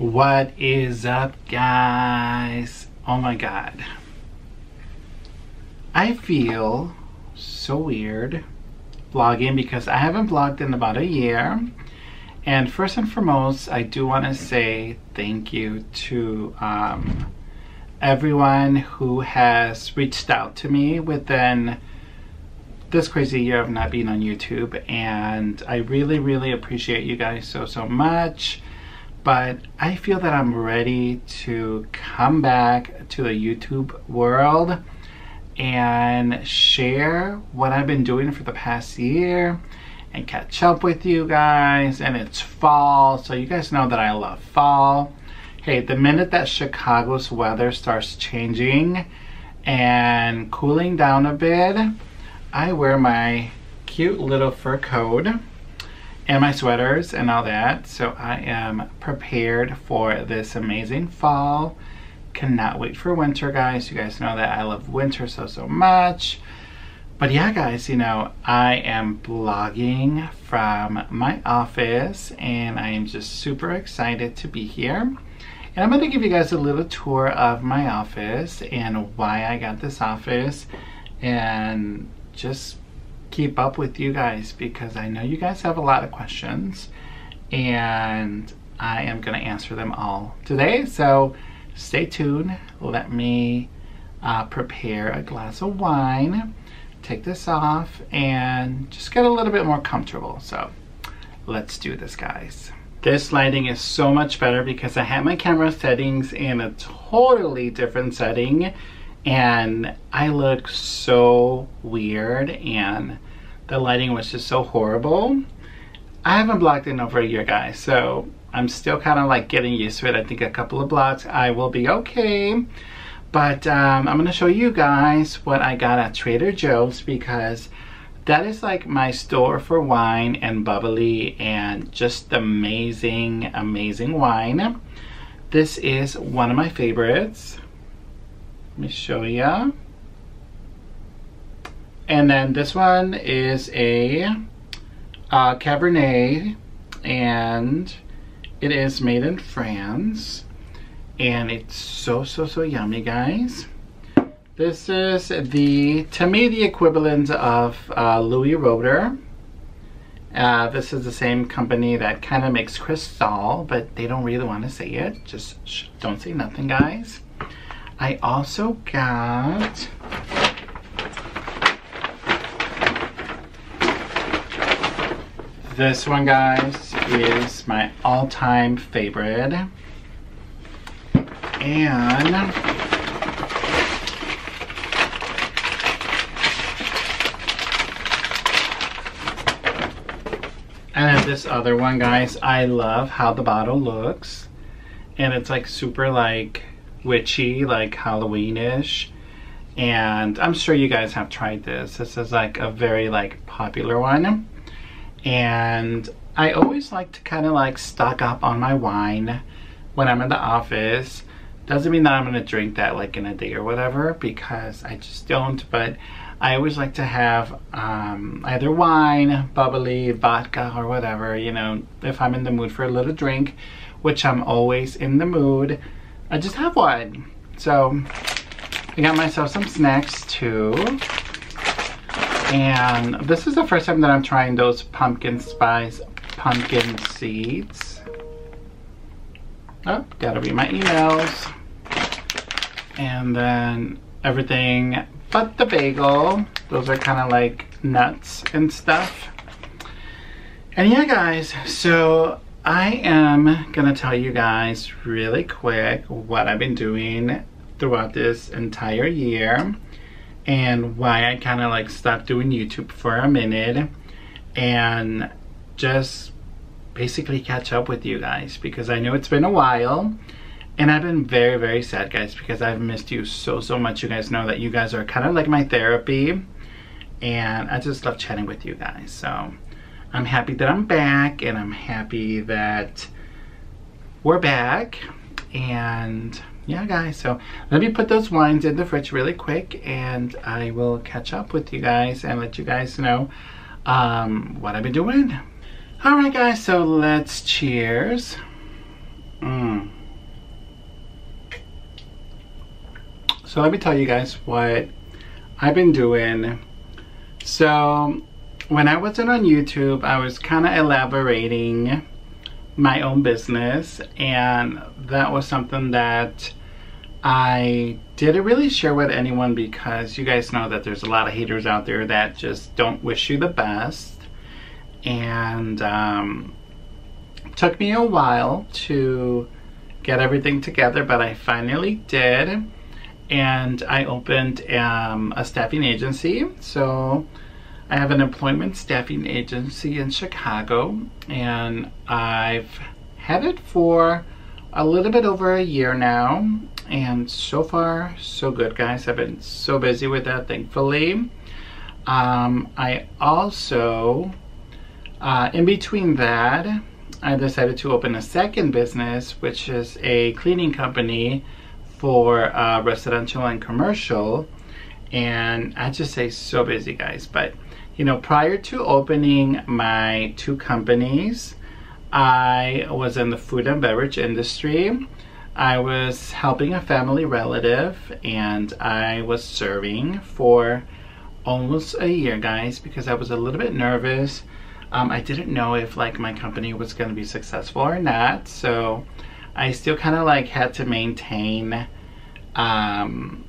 What is up, guys? Oh my god. I feel so weird vlogging because I haven't vlogged in about a year. And first and foremost, I do want to say thank you to um, everyone who has reached out to me within this crazy year of not being on YouTube. And I really, really appreciate you guys so, so much but I feel that I'm ready to come back to the YouTube world and share what I've been doing for the past year and catch up with you guys. And it's fall so you guys know that I love fall. Hey the minute that Chicago's weather starts changing and cooling down a bit I wear my cute little fur coat and my sweaters and all that. So I am prepared for this amazing fall. Cannot wait for winter, guys. You guys know that I love winter so, so much. But yeah, guys, you know, I am vlogging from my office and I am just super excited to be here. And I'm going to give you guys a little tour of my office and why I got this office and just keep up with you guys because I know you guys have a lot of questions and I am going to answer them all today. So stay tuned. Let me uh, prepare a glass of wine, take this off, and just get a little bit more comfortable. So let's do this, guys. This lighting is so much better because I have my camera settings in a totally different setting and I look so weird and the lighting was just so horrible. I haven't vlogged in over a year guys so I'm still kind of like getting used to it. I think a couple of vlogs I will be okay. But um, I'm gonna show you guys what I got at Trader Joe's because that is like my store for wine and bubbly and just amazing, amazing wine. This is one of my favorites. Me show you. And then this one is a uh, Cabernet and it is made in France and it's so, so, so yummy, guys. This is the, to me, the equivalent of uh, Louis Roeder. Uh, this is the same company that kind of makes Cristal, but they don't really want to say it. Just don't say nothing, guys. I also got this one, guys, is my all-time favorite. And And this other one, guys, I love how the bottle looks. And it's like super like witchy, like Halloween-ish. And I'm sure you guys have tried this. This is like a very like popular one. And I always like to kind of like stock up on my wine when I'm in the office. Doesn't mean that I'm gonna drink that like in a day or whatever because I just don't, but I always like to have um, either wine, bubbly, vodka, or whatever, you know, if I'm in the mood for a little drink, which I'm always in the mood. I just have one. So I got myself some snacks too. And this is the first time that I'm trying those pumpkin spice pumpkin seeds. Oh, gotta read my emails. And then everything but the bagel. Those are kind of like nuts and stuff. And yeah, guys, so I am gonna tell you guys really quick what I've been doing throughout this entire year and why I kind of like stopped doing YouTube for a minute and just basically catch up with you guys because I know it's been a while and I've been very very sad guys because I've missed you so so much. You guys know that you guys are kind of like my therapy and I just love chatting with you guys so I'm happy that I'm back and I'm happy that we're back. And yeah, guys, so let me put those wines in the fridge really quick and I will catch up with you guys and let you guys know um, what I've been doing. All right, guys, so let's cheers. Mm. So let me tell you guys what I've been doing. So when I wasn't on YouTube, I was kind of elaborating my own business and that was something that I didn't really share with anyone because you guys know that there's a lot of haters out there that just don't wish you the best. And um, took me a while to get everything together but I finally did. And I opened um, a staffing agency. So I have an employment staffing agency in Chicago and I've had it for a little bit over a year now and so far so good guys. I've been so busy with that thankfully. Um, I also uh, in between that I decided to open a second business which is a cleaning company for uh, residential and commercial and I just say so busy guys but you know, prior to opening my two companies, I was in the food and beverage industry. I was helping a family relative and I was serving for almost a year, guys, because I was a little bit nervous. Um, I didn't know if like my company was going to be successful or not. So I still kind of like had to maintain, um,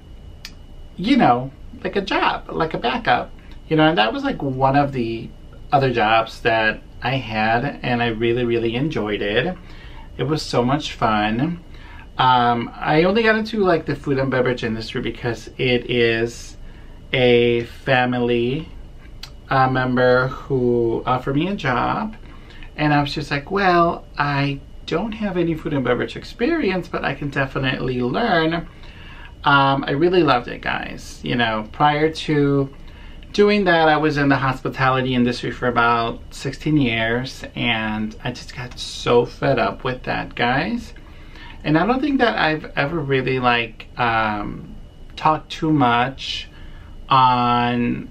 you know, like a job, like a backup you know, and that was like one of the other jobs that I had and I really, really enjoyed it. It was so much fun. Um, I only got into like the food and beverage industry because it is a family uh, member who offered me a job and I was just like, well, I don't have any food and beverage experience, but I can definitely learn. Um, I really loved it, guys. You know, prior to doing that, I was in the hospitality industry for about 16 years and I just got so fed up with that, guys. And I don't think that I've ever really like um, talked too much on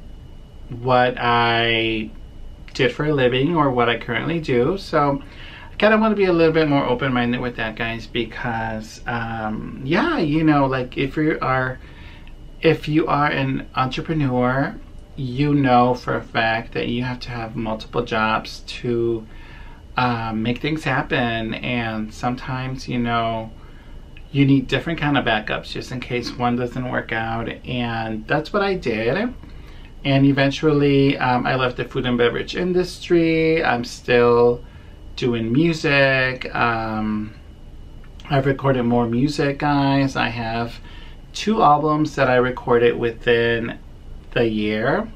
what I did for a living or what I currently do. So I kind of want to be a little bit more open-minded with that, guys, because um, yeah, you know, like if you are if you are an entrepreneur you know for a fact that you have to have multiple jobs to um, make things happen. And sometimes you know you need different kind of backups just in case one doesn't work out. And that's what I did. And eventually um, I left the food and beverage industry. I'm still doing music. Um, I've recorded more music guys. I have two albums that I recorded within the year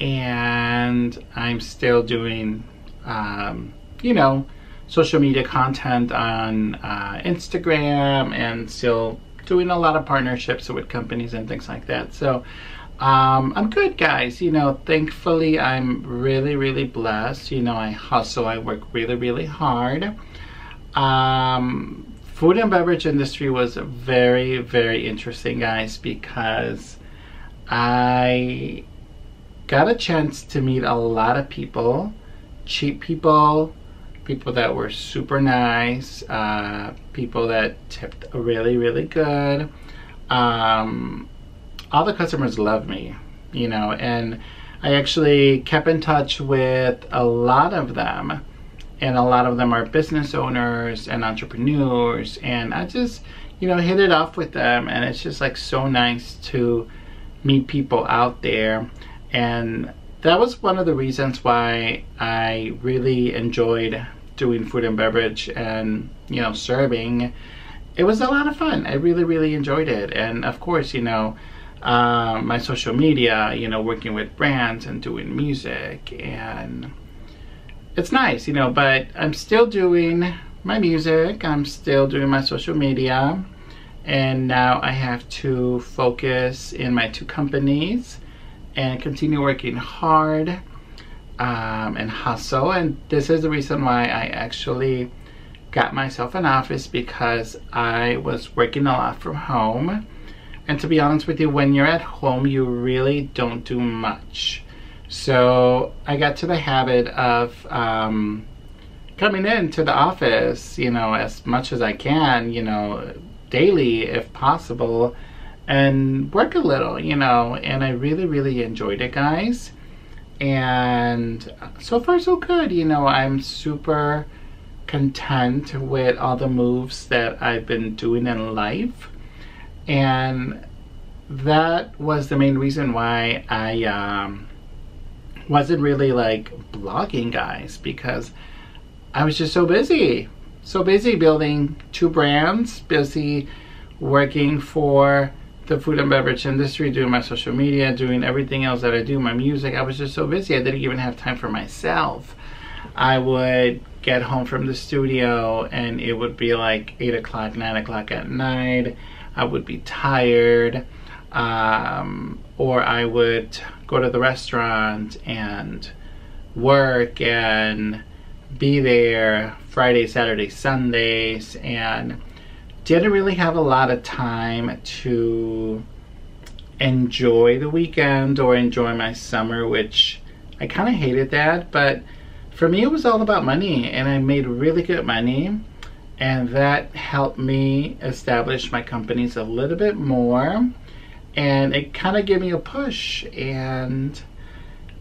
and I'm still doing um, you know social media content on uh, Instagram and still doing a lot of partnerships with companies and things like that. So um, I'm good guys. You know thankfully I'm really really blessed. You know I hustle I work really really hard. Um, food and beverage industry was very very interesting guys because I got a chance to meet a lot of people, cheap people, people that were super nice, uh, people that tipped really, really good. Um, all the customers loved me, you know, and I actually kept in touch with a lot of them. And a lot of them are business owners and entrepreneurs. And I just, you know, hit it off with them. And it's just like so nice to meet people out there. And that was one of the reasons why I really enjoyed doing food and beverage and, you know, serving. It was a lot of fun. I really, really enjoyed it. And of course, you know, um, my social media, you know, working with brands and doing music and it's nice, you know, but I'm still doing my music. I'm still doing my social media and now I have to focus in my two companies and continue working hard um, and hustle. And this is the reason why I actually got myself an office because I was working a lot from home. And to be honest with you when you're at home you really don't do much. So I got to the habit of um, coming into the office you know as much as I can you know daily if possible and work a little, you know, and I really, really enjoyed it, guys. And so far, so good. You know, I'm super content with all the moves that I've been doing in life. And that was the main reason why I um, wasn't really like vlogging, guys, because I was just so busy. So busy building two brands, busy working for the food and beverage industry, doing my social media, doing everything else that I do, my music. I was just so busy, I didn't even have time for myself. I would get home from the studio and it would be like 8 o'clock, 9 o'clock at night. I would be tired. Um, or I would go to the restaurant and work and be there Friday, Saturday, Sundays, and didn't really have a lot of time to enjoy the weekend or enjoy my summer, which I kind of hated that. But for me, it was all about money, and I made really good money. And that helped me establish my companies a little bit more. And it kind of gave me a push. And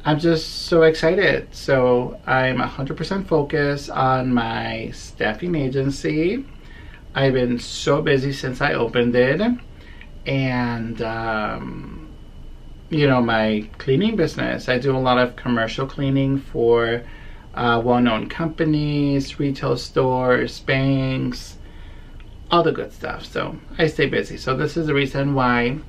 I'm just so excited. So I'm 100% focused on my staffing agency I've been so busy since I opened it. And, um, you know, my cleaning business. I do a lot of commercial cleaning for uh, well-known companies, retail stores, banks, all the good stuff. So I stay busy. So this is the reason why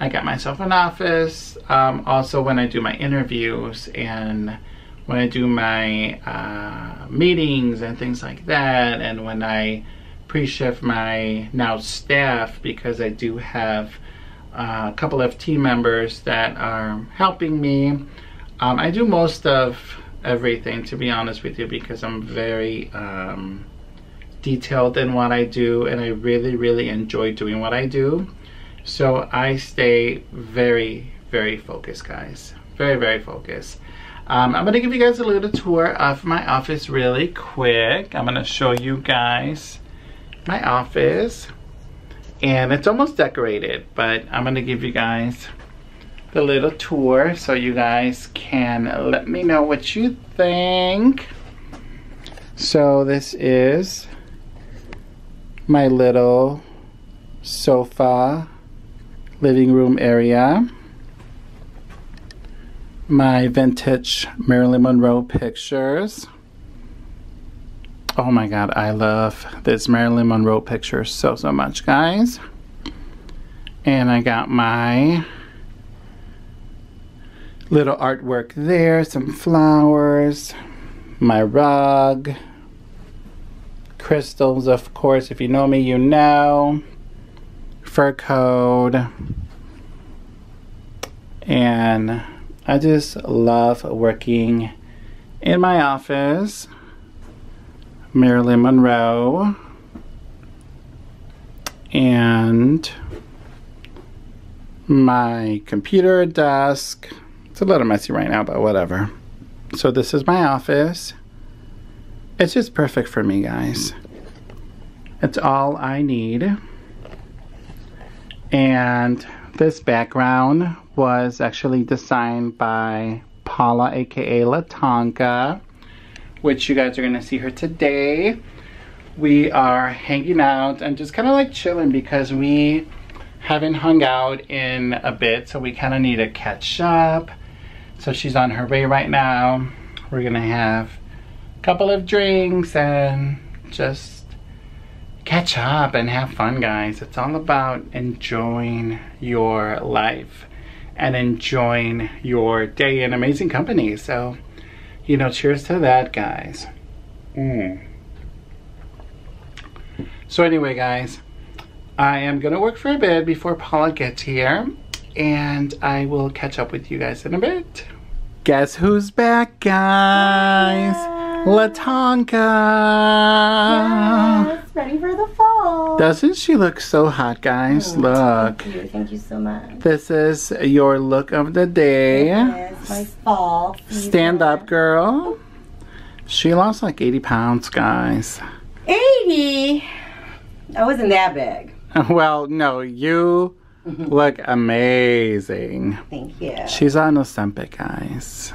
I got myself an office. Um, also, when I do my interviews and when I do my uh, meetings and things like that, and when I pre-shift my now staff because I do have uh, a couple of team members that are helping me. Um, I do most of everything to be honest with you because I'm very um, detailed in what I do and I really really enjoy doing what I do. So I stay very very focused guys. Very very focused. Um, I'm gonna give you guys a little tour of my office really quick. I'm gonna show you guys my office and it's almost decorated but I'm gonna give you guys the little tour so you guys can let me know what you think so this is my little sofa living room area my vintage Marilyn Monroe pictures Oh my god, I love this Marilyn Monroe picture so, so much, guys. And I got my little artwork there, some flowers, my rug, crystals, of course. If you know me, you know. Fur code. And I just love working in my office. Marilyn Monroe and my computer desk. It's a little messy right now, but whatever. So this is my office. It's just perfect for me, guys. It's all I need. And this background was actually designed by Paula, aka Latonka which you guys are gonna see her today. We are hanging out and just kind of like chilling because we haven't hung out in a bit, so we kind of need to catch up. So she's on her way right now. We're gonna have a couple of drinks and just catch up and have fun, guys. It's all about enjoying your life and enjoying your day in amazing company. So you know, cheers to that, guys. Mm. So anyway, guys, I am going to work for a bit before Paula gets here. And I will catch up with you guys in a bit. Guess who's back, guys? Yes. Latonka. Yes, ready for the fall. Doesn't she look so hot, guys? Oh, look. Thank you. Thank you so much. This is your look of the day. Yes, my fall. Season. Stand up, girl. She lost like 80 pounds, guys. 80? I wasn't that big. Well, no, you mm-hmm. look amazing. Thank you. She's on Ozempic, guys.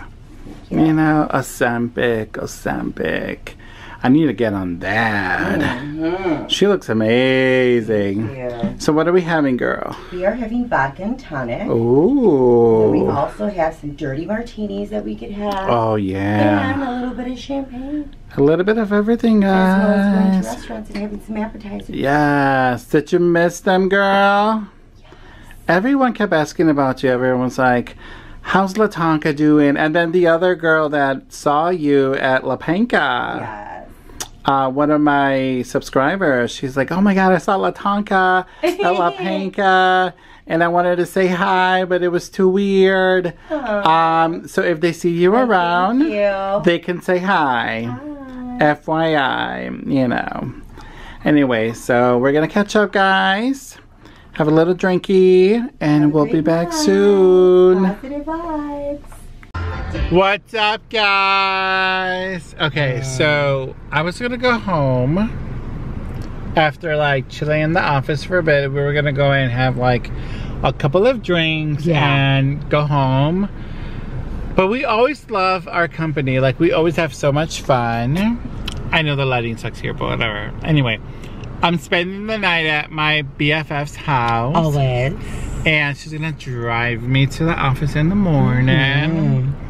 You know, Ozempic, Ozempic. I need to get on that. Mhm. She looks amazing. So what are we having, girl? We are having vodka and tonic. Ooh. And We also have some dirty martinis that we could have. Oh yeah. And a little bit of champagne. A little bit of everything, As well as going to restaurants and having some appetizers. Yes. Did you miss them, girl? Everyone kept asking about you. Everyone's like, "How's Latanka doing?" And then the other girl that saw you at La Panca, Yes. Uh, one of my subscribers, she's like, "Oh my God, I saw Latanka at La Panca." And I wanted to say hi, but it was too weird. Aw, Um, so if they see you thank around, you. they can say hi. Hi. FYI, you know. Anyway, so we're gonna catch up, guys. Have a little drinky, and we'll be back night. soon. Positive vibes. What's up, guys? Okay, uh. so I was gonna go home after like chilling in the office for a bit. We were gonna go and have like a couple of drinks Yeah. and go home. But we always love our company. Like we always have so much fun. I know the lighting sucks here, but whatever. Anyway, I'm spending the night at my BFF's house. Always. And she's gonna drive me to the office in the morning. Mm-hmm.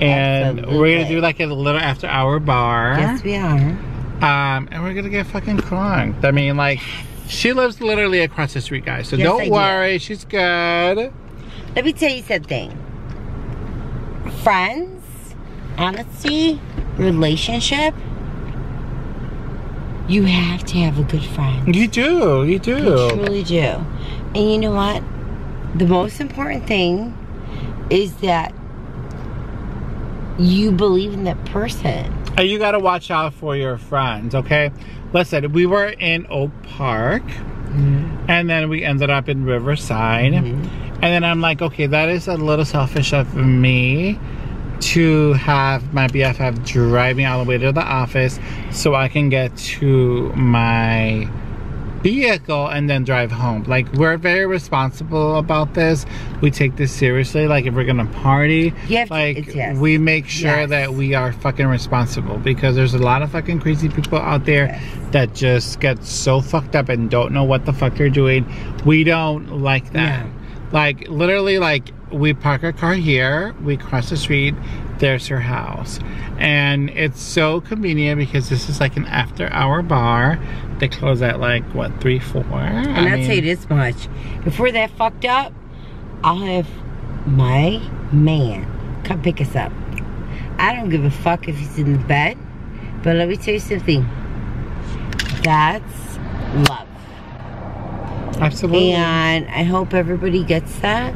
And we're gonna do like a little after hour bar. Yes, we are. Um, and we're gonna get fucking crunked. I mean, like, she lives literally across the street, guys. So Yes, don't I do. worry, she's good. Let me tell you something. Friends, honesty, relationship. You have to have a good friend. You do, you do. You do. truly do. And you know what? The most important thing is that you believe in that person. And you gotta watch out for your friends, okay? Listen, we were in Oak Park, mm-hmm. and then we ended up in Riverside. Mm-hmm. And then I'm like, okay, that is a little selfish of me to have my BFF drive me all the way to the office so I can get to my vehicle and then drive home. Like, we're very responsible about this. We take this seriously. Like, if we're gonna party, to- like, yes. we make sure Yes. that we are fucking responsible because there's a lot of fucking crazy people out there Yes. that just get so fucked up and don't know what the fuck they're doing. We don't like that. No. Like literally, like we park our car here, we cross the street, there's her house, and it's so convenient because this is like an after-hour bar. They close at like what three, four. And I'll tell you this much. Before that fucked up, I'll have my man come pick us up. I don't give a fuck if he's in the bed, but let me tell you something. That's love. Absolutely. And I hope everybody gets that.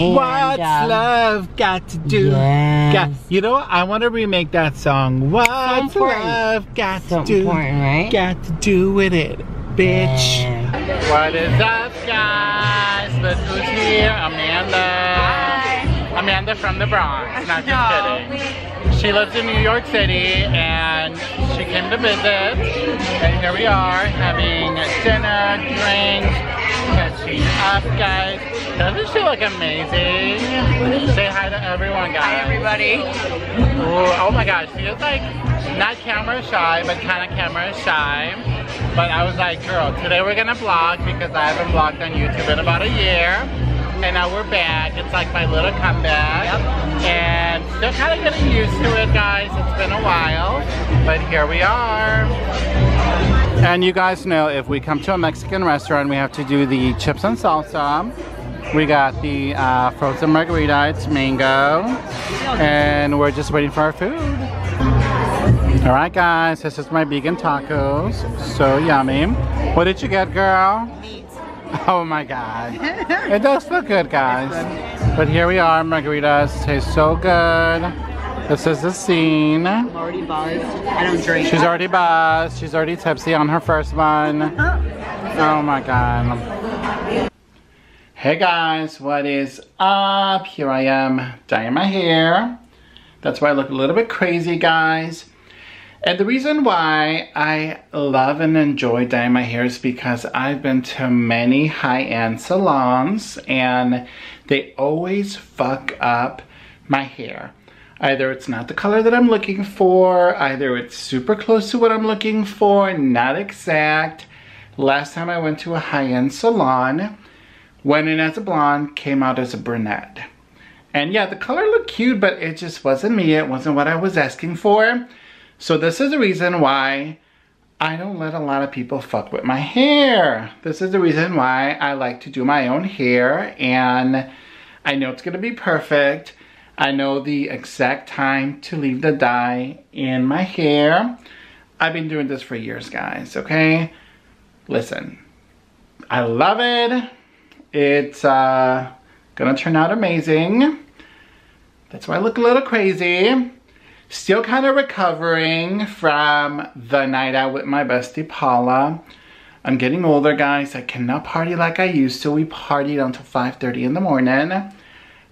And, What's um, love got to do? Yes. Got, you know what? I want to remake that song. What's important. love got So to do? important, right? Got to do with it, bitch. Yeah. What is up, guys? Look who's here. Amanda. Amanda from the Bronx. Not just kidding. She lives in New York City and she came to visit. And here we are having dinner, drinks, catching up, guys. Doesn't she look amazing? Say hi to everyone, guys. Hi, everybody. Ooh, oh my gosh, she is like not camera shy, but kind of camera shy. But I was like, girl, today we're gonna vlog because I haven't vlogged on YouTube in about a year. And now we're back. It's like my little comeback. And still kind of getting used to it, guys. It's been a while. But here we are. And you guys know if we come to a Mexican restaurant, we have to do the chips and salsa. We got the uh, frozen margarita, it's mango. And we're just waiting for our food. All right, guys, this is my vegan tacos. So yummy. What did you get, girl? Meat. Oh my God. it does look good, guys. But here we are, margaritas. Taste so good. This is the scene. I'm already buzzed. I don't drink. She's already buzzed. She's already tipsy on her first one. Oh, oh my God. Hey guys, what is up? Here I am dyeing my hair. That's why I look a little bit crazy, guys. And the reason why I love and enjoy dyeing my hair is because I've been to many high-end salons and they always fuck up my hair. Either it's not the color that I'm looking for, either it's super close to what I'm looking for, not exact. Last time I went to a high-end salon, went in as a blonde, came out as a brunette. And yeah, the color looked cute, but it just wasn't me. It wasn't what I was asking for. So this is the reason why I don't let a lot of people fuck with my hair. This is the reason why I like to do my own hair and I know it's gonna be perfect. I know the exact time to leave the dye in my hair. I've been doing this for years, guys, okay? Listen, I love it. It's uh, gonna turn out amazing. That's why I look a little crazy. Still kind of recovering from the night out with my bestie Paula. I'm getting older, guys. I cannot party like I used to. We partied until 5.30 in the morning.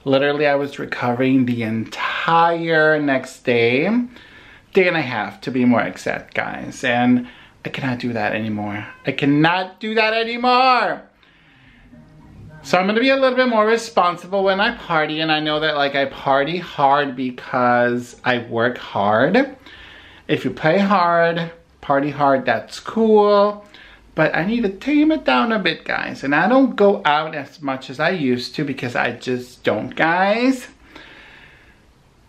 Literally, I was recovering the entire next day. Day and a half, to be more exact, guys. And I cannot do that anymore. I cannot do that anymore. So I'm gonna be a little bit more responsible when I party and I know that like I party hard because I work hard. If you play hard, party hard, that's cool. But I need to tame it down a bit, guys. And I don't go out as much as I used to because I just don't, guys.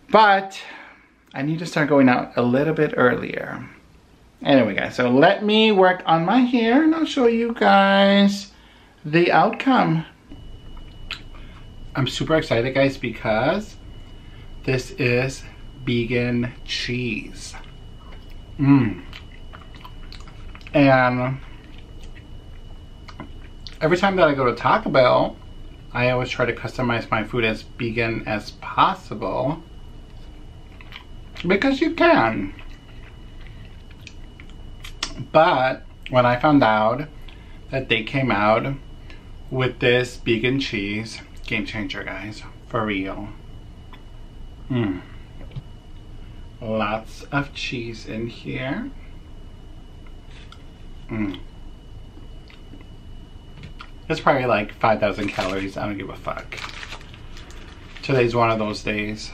But I need to start going out a little bit earlier. Anyway, guys, so let me work on my hair and I'll show you guys the outcome. I'm super excited guys because this is vegan cheese. Mmm. And every time that I go to Taco Bell, I always try to customize my food as vegan as possible. Because you can. But when I found out that they came out with this vegan cheese, Game changer, guys. For real. Mmm. Lots of cheese in here. Mmm. It's probably like 5,000 calories. I don't give a fuck. Today's one of those days.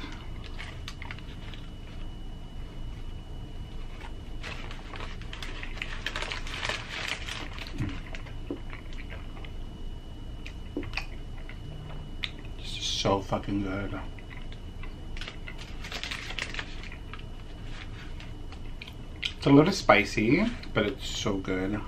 so fucking good. It's a little spicy, but it's so good.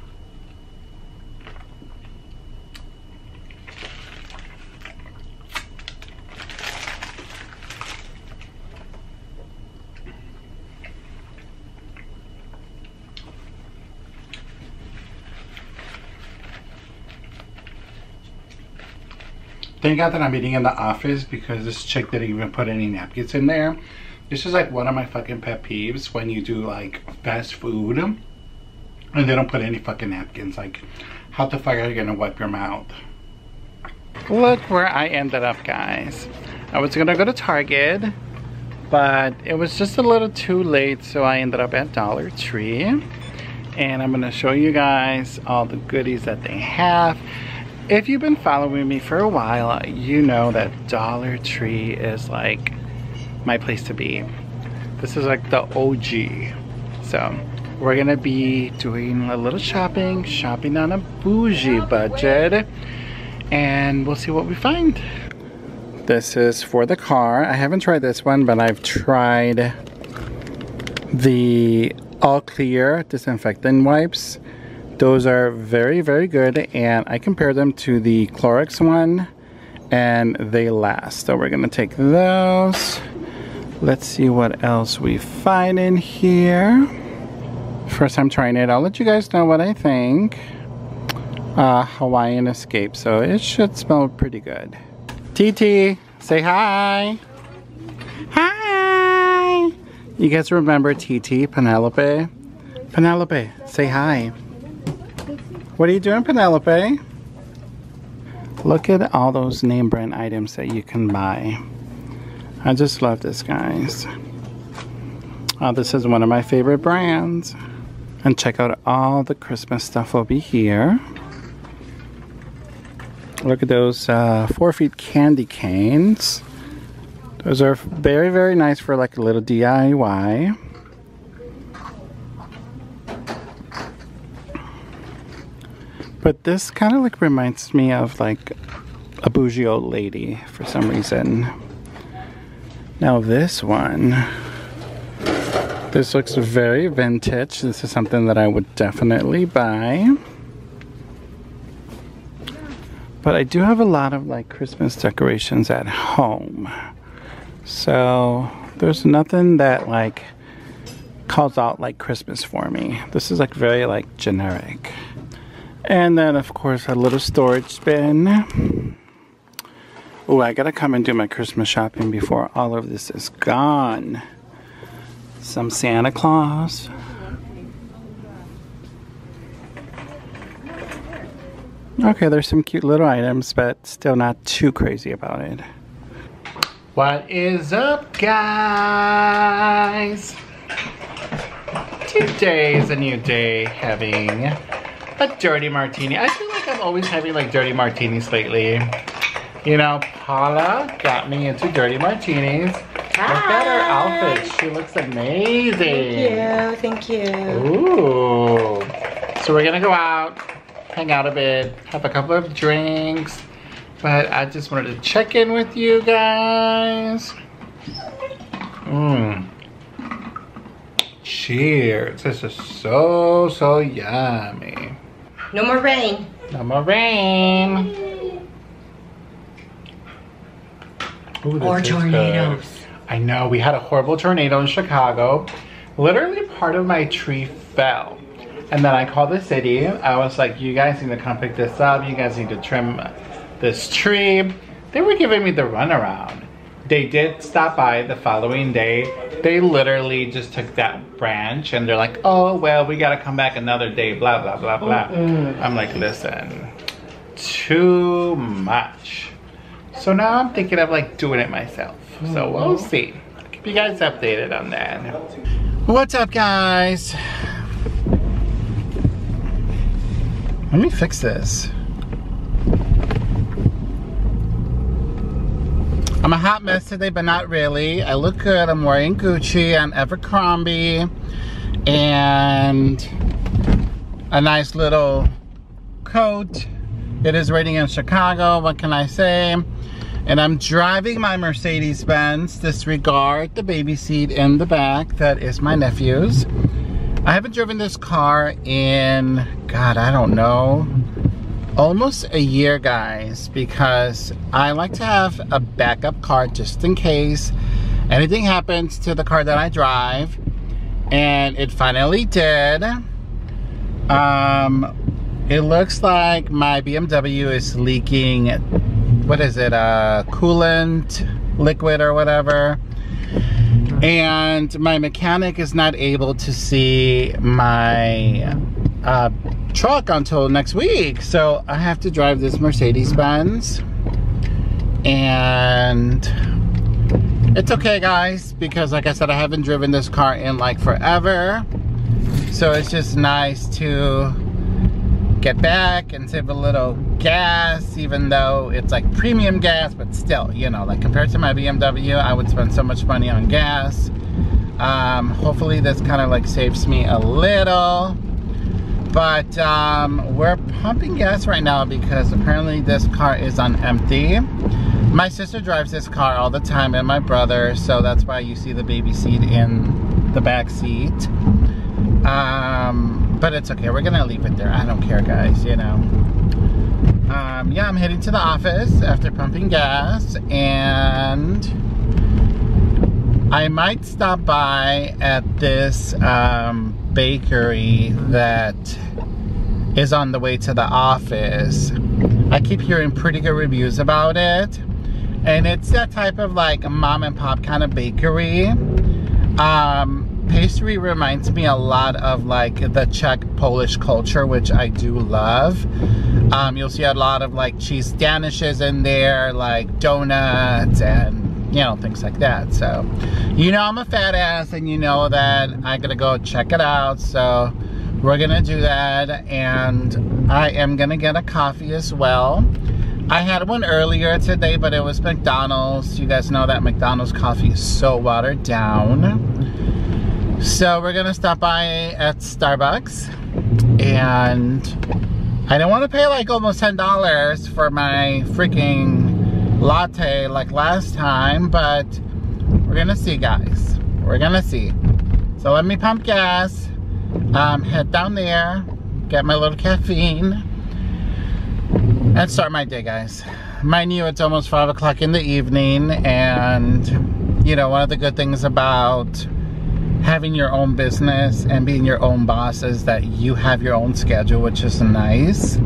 Thank God that I'm eating in the office because this chick didn't even put any napkins in there. This is like one of my fucking pet peeves when you do like fast food and they don't put any fucking napkins. Like, how the fuck are you gonna wipe your mouth? Look where I ended up, guys. I was gonna go to Target, but it was just a little too late, so I ended up at Dollar Tree. And I'm gonna show you guys all the goodies that they have. If you've been following me for a while, you know that Dollar Tree is like my place to be. This is like the OG. So we're gonna be doing a little shopping, shopping on a bougie budget, and we'll see what we find. This is for the car. I haven't tried this one, but I've tried the all clear disinfectant wipes those are very, very good and I compare them to the Clorox one and they last. So we're gonna take those. Let's see what else we find in here. First time trying it, I'll let you guys know what I think. Uh, Hawaiian Escape, so it should smell pretty good. TT, say hi. Hi. You guys remember TT, Penelope? Penelope, say hi. What are you doing, Penelope? Look at all those name brand items that you can buy. I just love this, guys. Uh, this is one of my favorite brands. And check out all the Christmas stuff be here. Look at those uh, four feet candy canes. Those are very, very nice for like a little DIY. But this kind of like reminds me of like a bougie old lady for some reason. Now this one, this looks very vintage. This is something that I would definitely buy. But I do have a lot of like Christmas decorations at home. So there's nothing that like calls out like Christmas for me. This is like very like generic. And then of course a little storage bin. Oh, I gotta come and do my Christmas shopping before all of this is gone. Some Santa Claus. Okay, there's some cute little items, but still not too crazy about it. What is up, guys? Today is a new day having a dirty martini. I feel like I'm always having like dirty martinis lately. You know, Paula got me into dirty martinis. Hi. Look at her outfit. She looks amazing. Thank you. Thank you. Ooh. So we're gonna go out hang out a bit, have a couple of drinks. But I just wanted to check in with you guys. Mmm. Cheers. This is so, so yummy. No more rain. No more rain. Ooh, or tornadoes. I know, we had a horrible tornado in Chicago. Literally part of my tree fell. And then I called the city. I was like, you guys need to come pick this up. You guys need to trim this tree. They were giving me the runaround. They did stop by the following day. They literally just took that branch and they're like, oh, well, we gotta come back another day, blah, blah, blah, blah. Mm -mm. I'm like, listen, too much. So now I'm thinking of like doing it myself. Mm So we'll mm-hmm. see. I'll keep you guys updated on that. What's up, guys? Let me fix this. I'm a hot mess today, but not really. I look good. I'm wearing Gucci. I'm. And a nice little coat. It is raining in Chicago. What can I say? And I'm driving my Mercedes-Benz. Disregard the baby seat in the back. That is my nephew's. I haven't driven this car in, God, I don't know, almost a year, guys, because I like to have a backup car just in case anything happens to the car that I drive. And it finally did. Um, it looks like my BMW is leaking, what is it, uh, coolant, liquid or whatever and my mechanic is not able to see my uh, truck until next week. So I have to drive this Mercedes-Benz. And it's okay guys because like I said I haven't driven this car in like forever. So it's just nice to get back and save a little gas even though it's like premium gas but still you know like compared to my BMW I would spend so much money on gas. Um, hopefully this kind of like saves me a little but um, we're pumping gas right now because apparently this car is on empty my sister drives this car all the time and my brother so that's why you see the baby seat in the back seat um, but it's okay. We're gonna leave it there. I don't care, guys. You know. Um, yeah, I'm heading to the office after pumping gas, and I might stop by at this um, bakery that is on the way to the office. I keep hearing pretty good reviews about it. And it's that type of like mom and pop kind of bakery. Um, pastry reminds me a lot of like the Czech Polish culture, which I do love. Um, you'll see a lot of like cheese danishes in there, like donuts and you know, things like that. So, you know I'm a fat ass and you know that I gotta go check it out. So, we're gonna do that and I am gonna get a coffee as well. I had one earlier today, but it was McDonald's. You guys know that McDonald's coffee is so watered down. So we're gonna stop by at Starbucks and I don't want to pay like almost $10 for my freaking latte like last time, but we're gonna see guys. We're gonna see. So let me pump gas, um, head down there, get my little caffeine, and start my day guys. Mind you, it's almost five o'clock in the evening and you know, one of the good things about having your own business and being your own boss is that you have your own schedule, which is nice.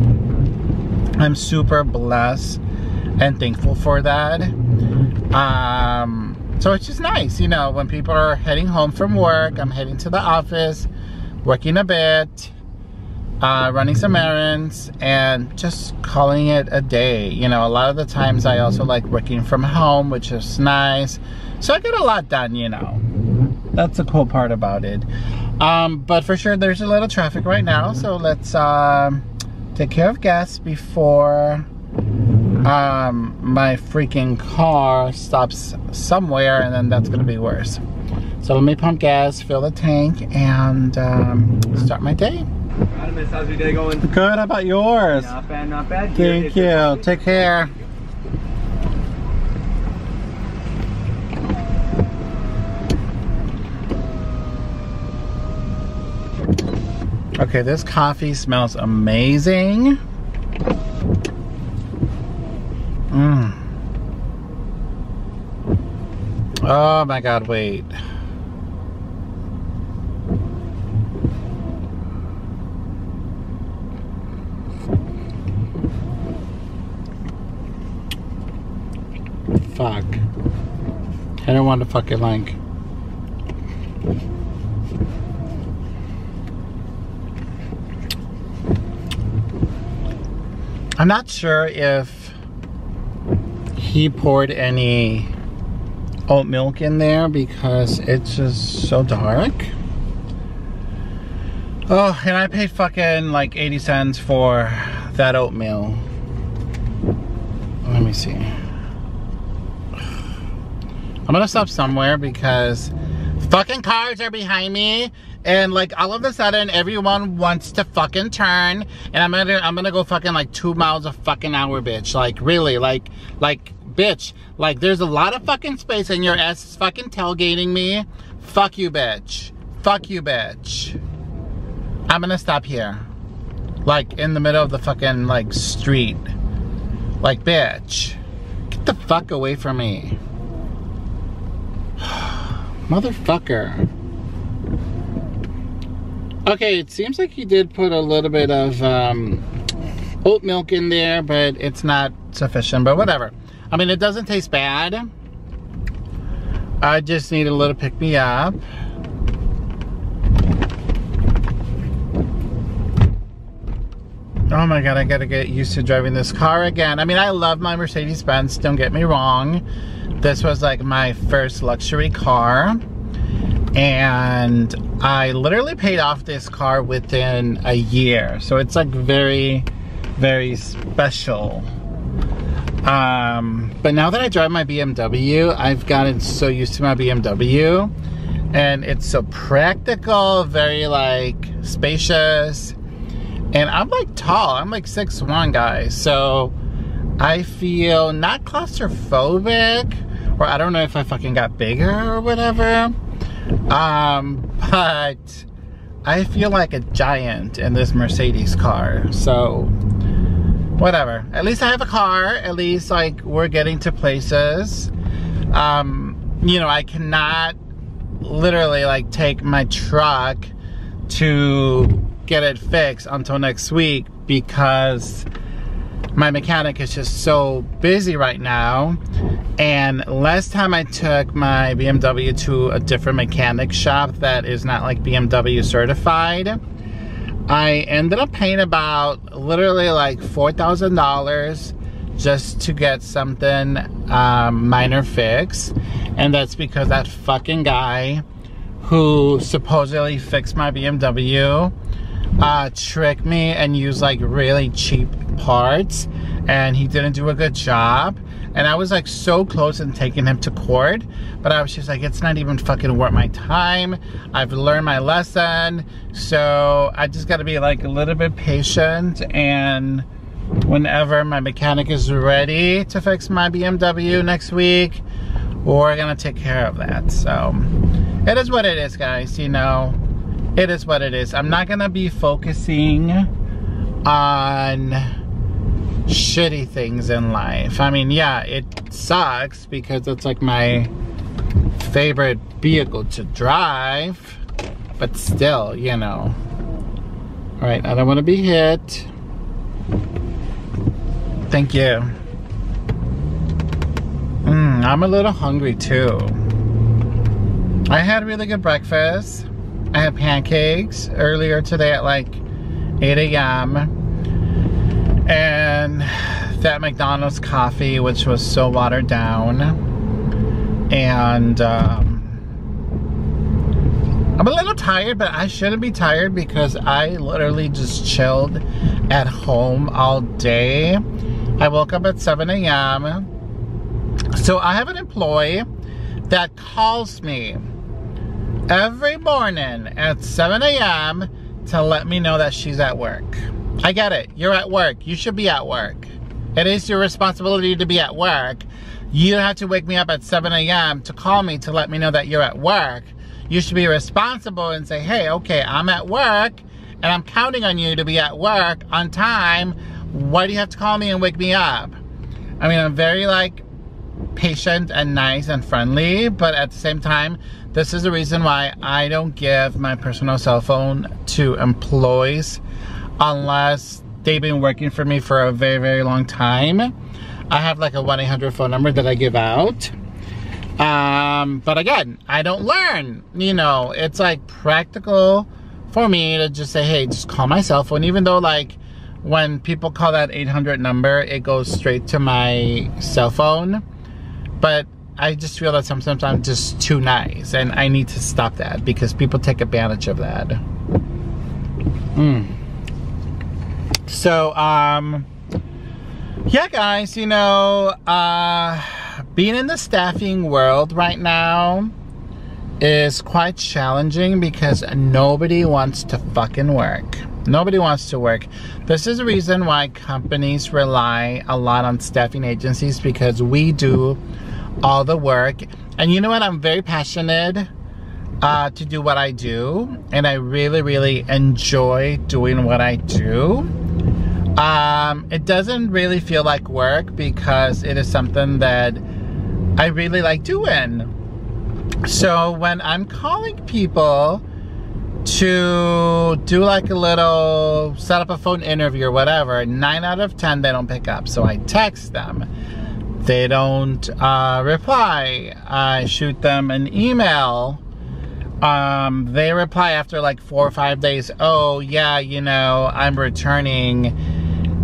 I'm super blessed and thankful for that. Um, so it's just nice, you know, when people are heading home from work, I'm heading to the office, working a bit, uh, running some errands, and just calling it a day. You know, a lot of the times I also like working from home, which is nice. So I get a lot done, you know that's the cool part about it. Um, but for sure, there's a little traffic right now, so let's um, take care of gas before um, my freaking car stops somewhere, and then that's gonna be worse. So let me pump gas, fill the tank, and um, start my day. How's your day going? Good, how about yours? Not bad, not bad. Thank you, take care. Okay, this coffee smells amazing. Mmm. Oh my god, wait. Fuck. I don't want to fucking like I'm not sure if he poured any oat milk in there because it's just so dark. Oh, and I paid fucking like 80 cents for that oatmeal. Let me see. I'm gonna stop somewhere because fucking cars are behind me. And like all of a sudden everyone wants to fucking turn. And I'm gonna I'm gonna go fucking like two miles a fucking hour bitch. Like really like like bitch. Like there's a lot of fucking space and your ass is fucking tailgating me. Fuck you bitch. Fuck you bitch. I'm gonna stop here. Like in the middle of the fucking like street. Like bitch get the fuck away from me motherfucker Okay, it seems like he did put a little bit of um, oat milk in there, but it's not sufficient, but whatever. I mean, it doesn't taste bad. I just need a little pick-me-up. Oh my god, I gotta get used to driving this car again. I mean, I love my Mercedes-Benz, don't get me wrong. This was like my first luxury car and I literally paid off this car within a year. So it's like very, very special. Um, but now that I drive my BMW, I've gotten so used to my BMW and it's so practical, very like spacious. And I'm like tall, I'm like 6'1", guys. So I feel not claustrophobic, or I don't know if I fucking got bigger or whatever. Um, but I feel like a giant in this Mercedes car. So, whatever. At least I have a car. At least, like, we're getting to places. Um, you know, I cannot literally, like, take my truck to get it fixed until next week because my mechanic is just so busy right now. And last time I took my BMW to a different mechanic shop that is not like BMW certified, I ended up paying about literally like $4,000 just to get something um, minor fixed. And that's because that fucking guy who supposedly fixed my BMW uh, tricked me and use like really cheap parts. And he didn't do a good job. And I was like so close in taking him to court. But I was just like it's not even fucking worth my time. I've learned my lesson. So I just got to be like a little bit patient. And whenever my mechanic is ready to fix my BMW next week we're gonna take care of that. So it is what it is guys you know it is what it is. I'm not gonna be focusing on shitty things in life. I mean yeah it sucks because it's like my favorite vehicle to drive but still you know. All right I don't want to be hit. Thank you. Mm, I'm a little hungry too. I had really good breakfast I had pancakes earlier today at like 8 a.m. And that McDonald's coffee, which was so watered down. And um, I'm a little tired, but I shouldn't be tired because I literally just chilled at home all day. I woke up at 7 a.m. So I have an employee that calls me every morning at 7 a.m. to let me know that she's at work. I get it. You're at work. You should be at work. It is your responsibility to be at work. You have to wake me up at 7 a.m. to call me to let me know that you're at work. You should be responsible and say, hey, okay, I'm at work and I'm counting on you to be at work on time. Why do you have to call me and wake me up? I mean, I'm very like patient and nice and friendly, but at the same time, this is the reason why I don't give my personal cell phone to employees unless they've been working for me for a very, very long time. I have like a 1-800 phone number that I give out. Um, but again, I don't learn, you know, it's like practical for me to just say, hey, just call my cell phone, even though like when people call that 800 number, it goes straight to my cell phone. But I just feel that sometimes I'm just too nice and I need to stop that because people take advantage of that. Mm. So, um, yeah, guys, you know, uh, being in the staffing world right now is quite challenging because nobody wants to fucking work. Nobody wants to work. This is the reason why companies rely a lot on staffing agencies because we do all the work. And you know what? I'm very passionate uh, to do what I do. And I really, really enjoy doing what I do. Um, it doesn't really feel like work because it is something that I really like doing. So when I'm calling people to do like a little set up a phone interview or whatever, nine out of 10 they don't pick up. So I text them they don't uh, reply. I shoot them an email. Um, they reply after like four or five days. Oh yeah, you know, I'm returning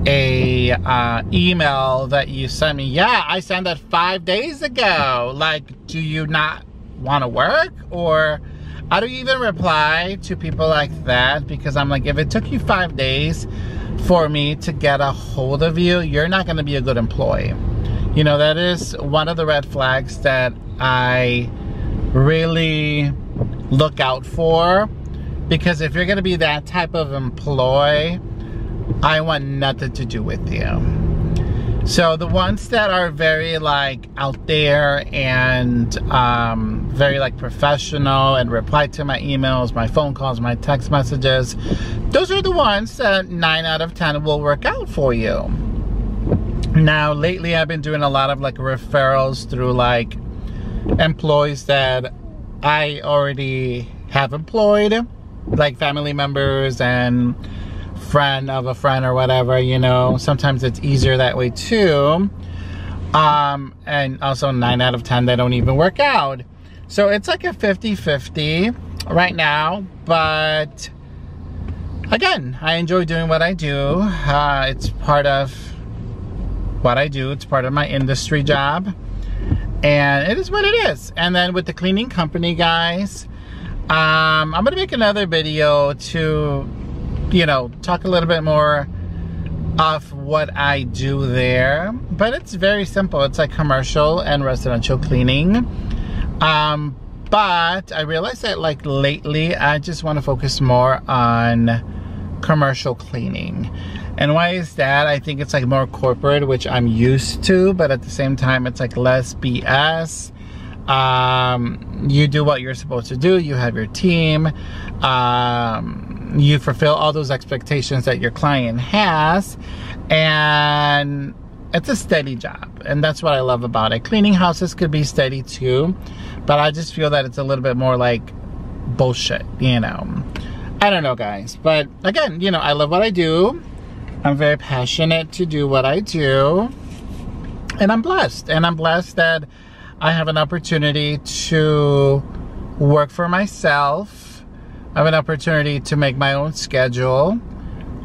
a uh, email that you sent me. Yeah, I sent that five days ago. Like, do you not want to work? Or I don't even reply to people like that because I'm like, if it took you five days for me to get a hold of you, you're not going to be a good employee. You know, that is one of the red flags that I really look out for. Because if you're going to be that type of employee, I want nothing to do with you. So the ones that are very like out there and um, very like professional and reply to my emails, my phone calls, my text messages, those are the ones that 9 out of 10 will work out for you. Now, lately I've been doing a lot of like referrals through like employees that I already have employed, like family members and friend of a friend or whatever, you know. Sometimes it's easier that way too. Um, and also 9 out of 10 they don't even work out. So it's like a 50-50 right now, but again, I enjoy doing what I do. Uh, it's part of what I do. It's part of my industry job. And it is what it is. And then with the cleaning company, guys, um, I'm gonna make another video to, you know, talk a little bit more of what I do there. But it's very simple. It's like commercial and residential cleaning. Um, but I realized that like lately, I just want to focus more on commercial cleaning. And why is that? I think it's like more corporate, which I'm used to, but at the same time, it's like less BS. Um, you do what you're supposed to do. You have your team. Um, you fulfill all those expectations that your client has. And it's a steady job. And that's what I love about it. Cleaning houses could be steady too. But I just feel that it's a little bit more like bullshit, you know. I don't know, guys. But again, you know, I love what I do. I'm very passionate to do what I do. And I'm blessed. And I'm blessed that I have an opportunity to work for myself. I have an opportunity to make my own schedule,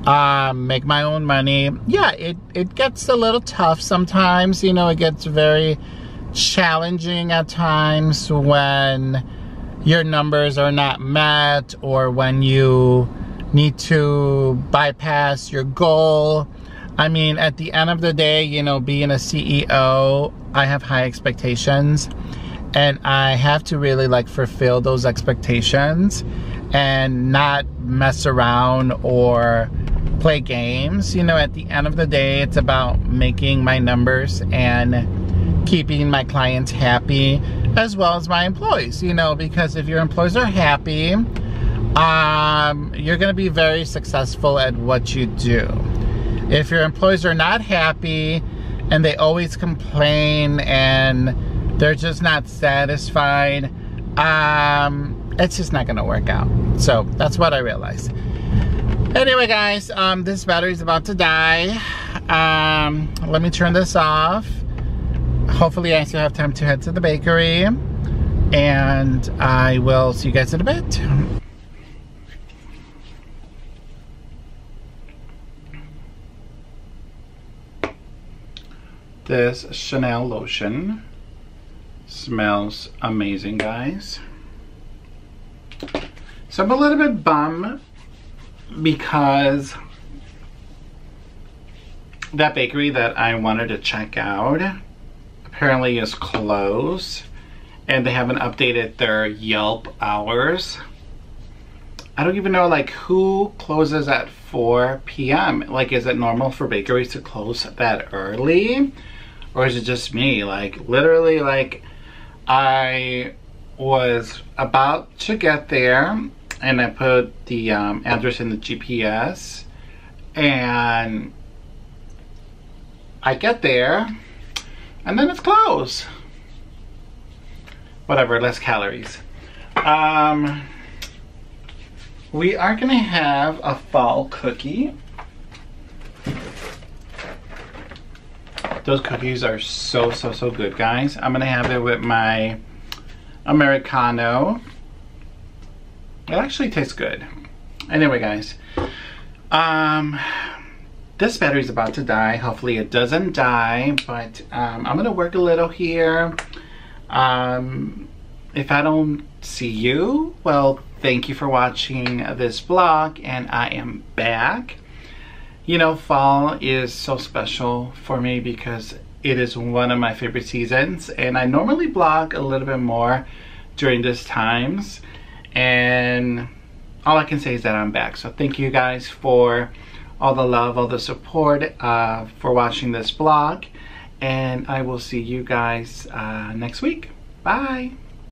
um, make my own money. Yeah, it, it gets a little tough sometimes. You know, it gets very challenging at times when your numbers are not met or when you need to bypass your goal. I mean, at the end of the day, you know, being a CEO, I have high expectations and I have to really like fulfill those expectations and not mess around or play games. You know, at the end of the day, it's about making my numbers and keeping my clients happy as well as my employees, you know, because if your employees are happy, um, you're going to be very successful at what you do. If your employees are not happy and they always complain and they're just not satisfied, um, it's just not going to work out. So that's what I realized. Anyway, guys, um, this battery is about to die. Um, let me turn this off. Hopefully, I still have time to head to the bakery. And I will see you guys in a bit. This Chanel lotion smells amazing, guys. So I'm a little bit bummed because that bakery that I wanted to check out apparently is closed and they haven't updated their Yelp hours. I don't even know like who closes at 4 p.m. Like is it normal for bakeries to close that early? Or is it just me? Like literally like I was about to get there and I put the um, address in the GPS and I get there and then it's closed. Whatever, less calories. Um, we are gonna have a fall cookie. Those cookies are so, so, so good, guys. I'm gonna have it with my Americano. It actually tastes good. Anyway, guys. Um, this battery's about to die. Hopefully it doesn't die, but um, I'm gonna work a little here. Um, if I don't see you, well, thank you for watching this vlog, and I am back. You know, fall is so special for me because it is one of my favorite seasons, and I normally vlog a little bit more during these times, and all I can say is that I'm back. So thank you guys for all the love, all the support, uh, for watching this vlog, and I will see you guys uh, next week. Bye.